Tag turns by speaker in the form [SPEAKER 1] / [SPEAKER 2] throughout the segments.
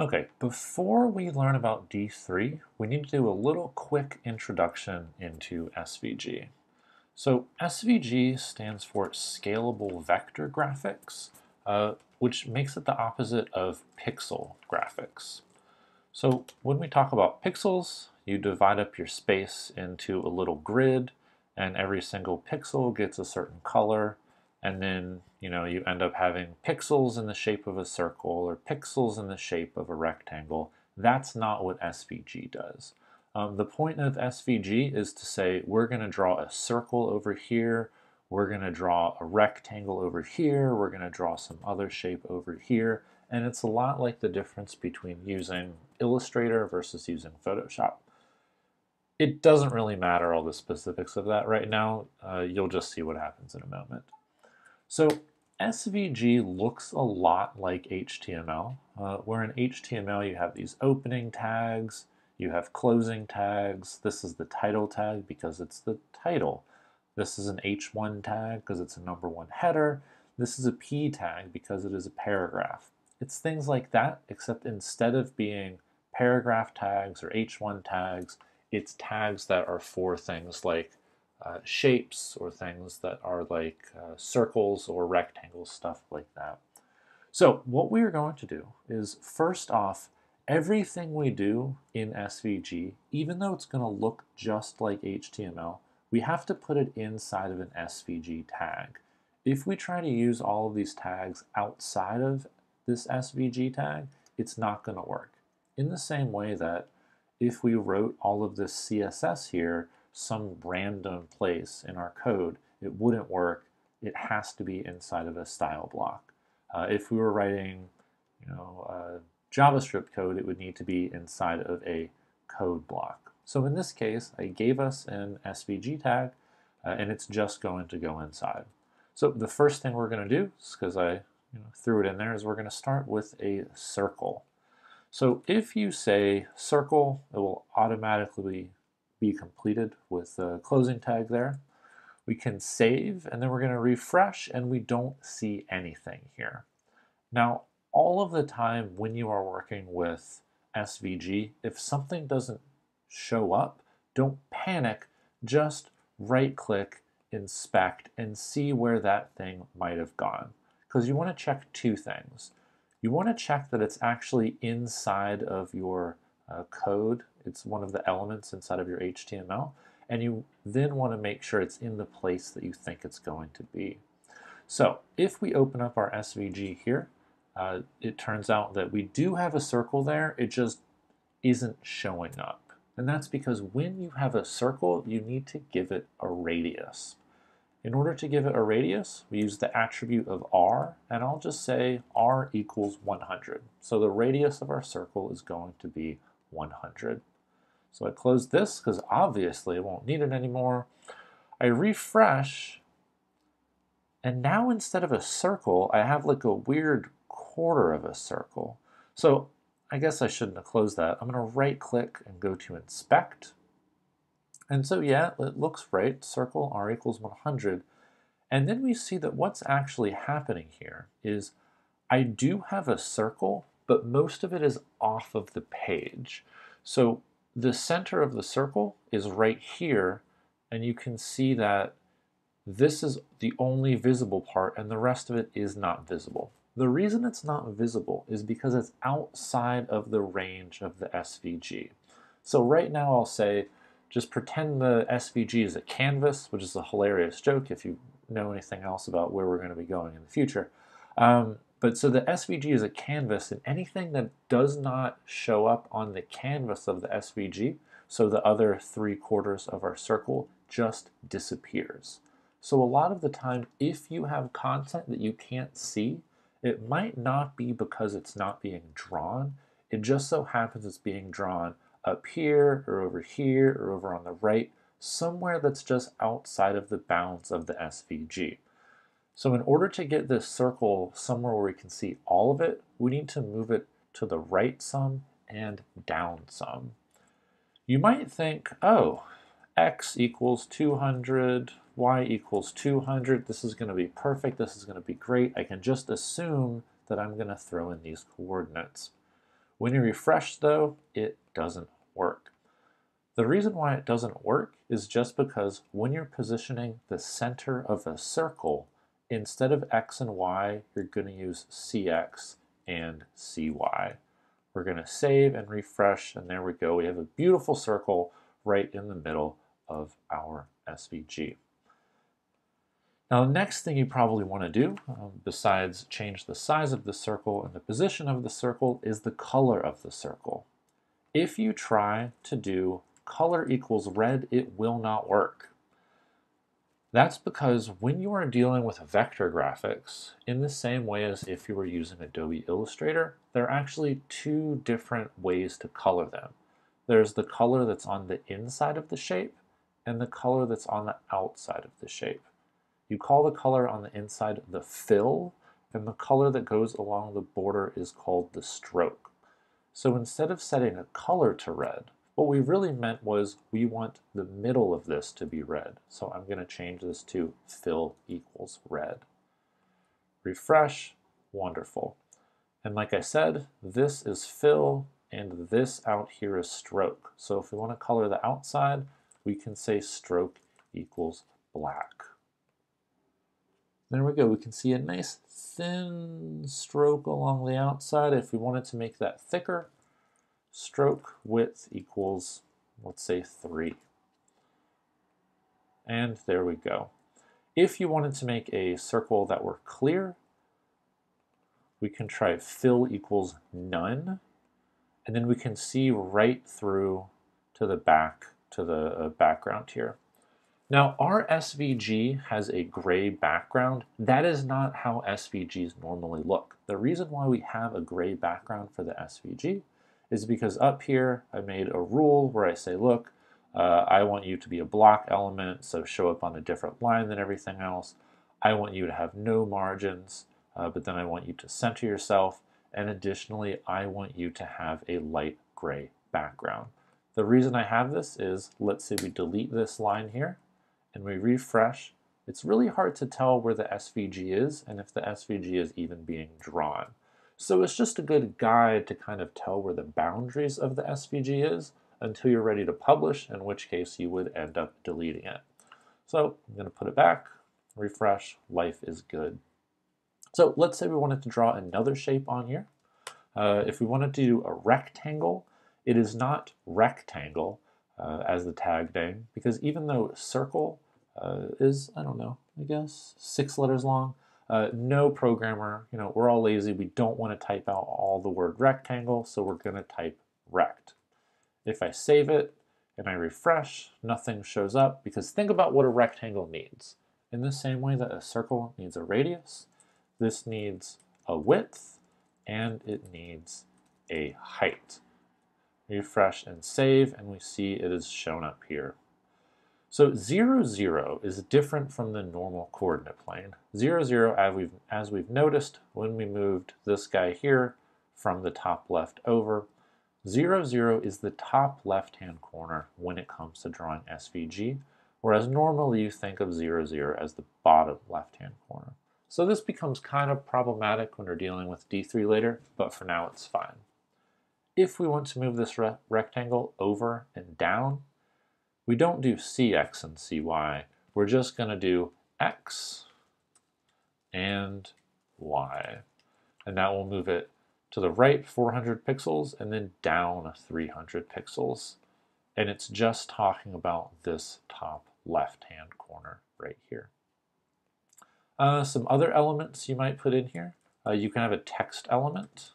[SPEAKER 1] Okay, before we learn about D3, we need to do a little quick introduction into SVG. So SVG stands for Scalable Vector Graphics, uh, which makes it the opposite of pixel graphics. So when we talk about pixels, you divide up your space into a little grid, and every single pixel gets a certain color, and then you know you end up having pixels in the shape of a circle or pixels in the shape of a rectangle. That's not what SVG does. Um, the point of SVG is to say we're going to draw a circle over here, we're going to draw a rectangle over here, we're going to draw some other shape over here, and it's a lot like the difference between using Illustrator versus using Photoshop. It doesn't really matter all the specifics of that right now, uh, you'll just see what happens in a moment. So SVG looks a lot like HTML, uh, where in HTML you have these opening tags, you have closing tags. This is the title tag because it's the title. This is an H1 tag because it's a number one header. This is a P tag because it is a paragraph. It's things like that, except instead of being paragraph tags or H1 tags, it's tags that are for things like uh, shapes or things that are like uh, circles or rectangles, stuff like that. So what we are going to do is first off, everything we do in SVG, even though it's going to look just like HTML, we have to put it inside of an SVG tag. If we try to use all of these tags outside of this SVG tag, it's not going to work. In the same way that if we wrote all of this CSS here some random place in our code, it wouldn't work. It has to be inside of a style block. Uh, if we were writing, you know, JavaScript code, it would need to be inside of a code block. So in this case, I gave us an SVG tag, uh, and it's just going to go inside. So the first thing we're going to do, because I you know, threw it in there, is we're going to start with a circle. So if you say circle, it will automatically be completed with the closing tag there. We can save and then we're going to refresh and we don't see anything here. Now, all of the time when you are working with SVG, if something doesn't show up, don't panic, just right click, inspect, and see where that thing might have gone. Because you want to check two things. You want to check that it's actually inside of your uh, code. It's one of the elements inside of your HTML. And you then want to make sure it's in the place that you think it's going to be. So if we open up our SVG here, uh, it turns out that we do have a circle there. It just isn't showing up. And that's because when you have a circle, you need to give it a radius. In order to give it a radius, we use the attribute of r, and I'll just say r equals 100. So the radius of our circle is going to be 100. So I close this because obviously I won't need it anymore. I refresh, and now instead of a circle, I have like a weird quarter of a circle. So I guess I shouldn't have closed that. I'm going to right click and go to inspect. And so yeah, it looks right, circle r equals 100. And then we see that what's actually happening here is I do have a circle, but most of it is off of the page. So the center of the circle is right here, and you can see that this is the only visible part and the rest of it is not visible. The reason it's not visible is because it's outside of the range of the SVG. So right now I'll say, just pretend the SVG is a canvas, which is a hilarious joke if you know anything else about where we're going to be going in the future. Um, but so the SVG is a canvas, and anything that does not show up on the canvas of the SVG, so the other three quarters of our circle, just disappears. So a lot of the time, if you have content that you can't see, it might not be because it's not being drawn. It just so happens it's being drawn up here, or over here, or over on the right, somewhere that's just outside of the bounds of the SVG. So in order to get this circle somewhere where we can see all of it, we need to move it to the right some and down some. You might think, oh, x equals 200, y equals 200, this is going to be perfect, this is going to be great. I can just assume that I'm going to throw in these coordinates. When you refresh though, it doesn't work. The reason why it doesn't work is just because when you're positioning the center of a circle, instead of x and y, you're going to use cx and cy. We're going to save and refresh, and there we go. We have a beautiful circle right in the middle of our SVG. Now the next thing you probably want to do, um, besides change the size of the circle and the position of the circle, is the color of the circle. If you try to do color equals red, it will not work. That's because when you are dealing with vector graphics, in the same way as if you were using Adobe Illustrator, there are actually two different ways to color them. There's the color that's on the inside of the shape and the color that's on the outside of the shape. You call the color on the inside the fill, and the color that goes along the border is called the stroke. So instead of setting a color to red, what we really meant was we want the middle of this to be red. So I'm going to change this to fill equals red. Refresh, wonderful. And like I said, this is fill and this out here is stroke. So if we want to color the outside, we can say stroke equals black. There we go. We can see a nice thin stroke along the outside. If we wanted to make that thicker, stroke width equals, let's say, 3. And there we go. If you wanted to make a circle that were clear, we can try fill equals none, and then we can see right through to the back, to the uh, background here. Now, our SVG has a gray background. That is not how SVGs normally look. The reason why we have a gray background for the SVG is because up here I made a rule where I say, look, uh, I want you to be a block element, so show up on a different line than everything else. I want you to have no margins, uh, but then I want you to center yourself. And additionally, I want you to have a light gray background. The reason I have this is, let's say we delete this line here and we refresh. It's really hard to tell where the SVG is and if the SVG is even being drawn. So it's just a good guide to kind of tell where the boundaries of the SVG is until you're ready to publish, in which case you would end up deleting it. So I'm going to put it back, refresh, life is good. So let's say we wanted to draw another shape on here. Uh, if we wanted to do a rectangle, it is not rectangle uh, as the tag name because even though circle uh, is, I don't know, I guess six letters long, uh, no programmer, you know, we're all lazy. We don't want to type out all the word rectangle, so we're going to type rect. If I save it and I refresh, nothing shows up because think about what a rectangle needs. In the same way that a circle needs a radius, this needs a width and it needs a height. Refresh and save and we see it is shown up here. So 0, 0 is different from the normal coordinate plane. 0, 0, as we've, as we've noticed when we moved this guy here from the top left over, 0, 0 is the top left-hand corner when it comes to drawing SVG, whereas normally you think of 0, 0 as the bottom left-hand corner. So this becomes kind of problematic when we're dealing with D3 later, but for now it's fine. If we want to move this re rectangle over and down, we don't do cx and cy. We're just going to do x and y. And that will move it to the right 400 pixels and then down 300 pixels. And it's just talking about this top left-hand corner right here. Uh, some other elements you might put in here. Uh, you can have a text element.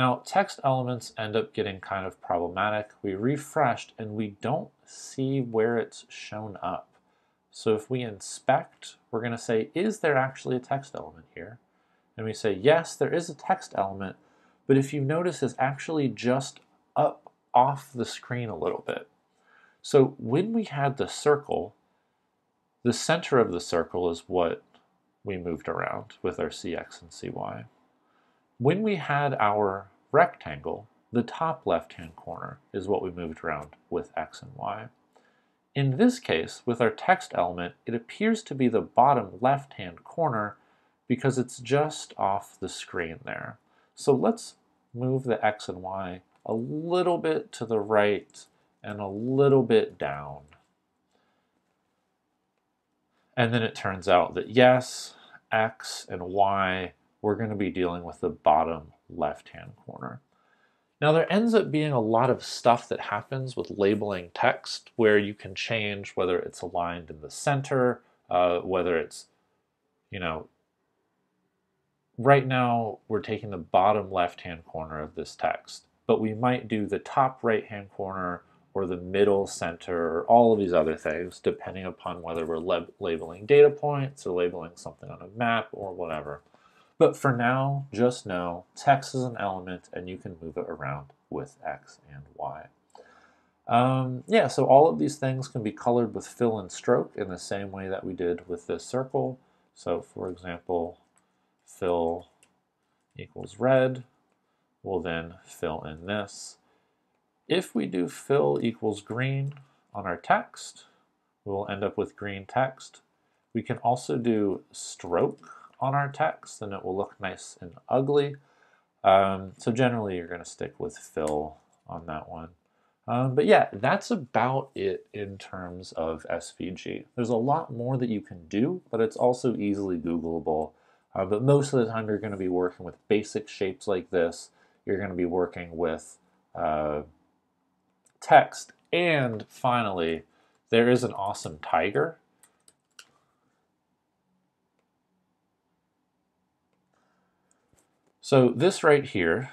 [SPEAKER 1] Now, text elements end up getting kind of problematic. We refreshed and we don't see where it's shown up. So if we inspect, we're going to say, is there actually a text element here? And we say, yes, there is a text element, but if you notice, it's actually just up off the screen a little bit. So when we had the circle, the center of the circle is what we moved around with our CX and CY. When we had our rectangle, the top left-hand corner is what we moved around with x and y. In this case, with our text element, it appears to be the bottom left-hand corner because it's just off the screen there. So let's move the x and y a little bit to the right and a little bit down. And then it turns out that yes, x and y, we're going to be dealing with the bottom left-hand corner. Now there ends up being a lot of stuff that happens with labeling text where you can change whether it's aligned in the center, uh, whether it's, you know, right now we're taking the bottom left-hand corner of this text, but we might do the top right-hand corner or the middle center or all of these other things depending upon whether we're lab labeling data points or labeling something on a map or whatever. But for now, just know text is an element and you can move it around with X and Y. Um, yeah, so all of these things can be colored with fill and stroke in the same way that we did with this circle. So for example, fill equals red, we'll then fill in this. If we do fill equals green on our text, we'll end up with green text. We can also do stroke on our text and it will look nice and ugly. Um, so generally you're going to stick with fill on that one. Um, but yeah, that's about it in terms of SVG. There's a lot more that you can do, but it's also easily Googleable. Uh, but most of the time you're going to be working with basic shapes like this. You're going to be working with uh, text. And finally, there is an awesome tiger So this right here,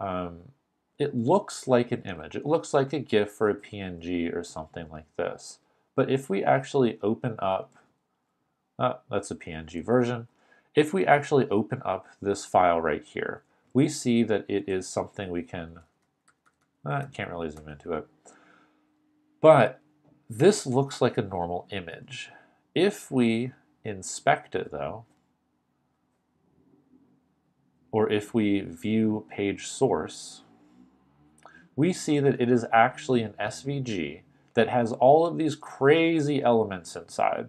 [SPEAKER 1] um, it looks like an image. It looks like a GIF or a PNG or something like this. But if we actually open up, uh, that's a PNG version. If we actually open up this file right here, we see that it is something we can, uh, can't really zoom into it. But this looks like a normal image. If we inspect it though, or if we view page source, we see that it is actually an SVG that has all of these crazy elements inside.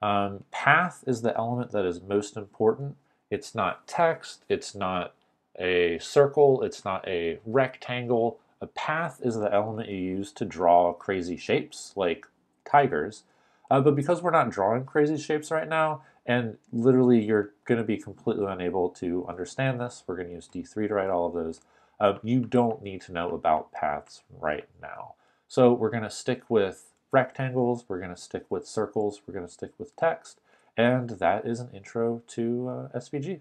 [SPEAKER 1] Um, path is the element that is most important. It's not text, it's not a circle, it's not a rectangle. A path is the element you use to draw crazy shapes like tigers. Uh, but because we're not drawing crazy shapes right now, and literally you're going to be completely unable to understand this, we're going to use D3 to write all of those. Uh, you don't need to know about paths right now. So we're going to stick with rectangles, we're going to stick with circles, we're going to stick with text, and that is an intro to uh, SVG.